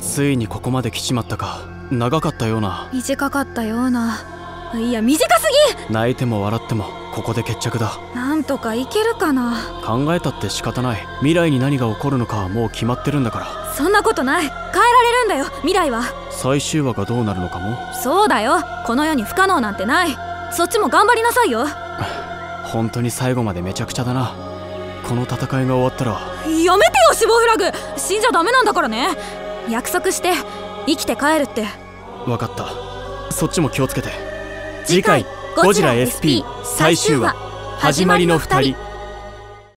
ついにここまで来ちまったか。長かったような。短かったような。いや短す泣いても笑ってもここで決着だ。ぎなんとかいけるかな。考えたって仕方ない。未来に何が起こるのかはもう決まってるんだから。そんなことない。変えられるんだよ未来は。最終話がどうなるのかも。そうだよ。この世に不可能なんてない。そっちも頑張りなさいよ。本当に最後までめちゃくちゃだな。この戦いが終わったら。やめてよ死亡フラグ。死んじゃダメなんだからね約束して生きて帰るって。分かった。そっちも気をつけて。次回「ゴジラ SP 最終話。始まりの2人」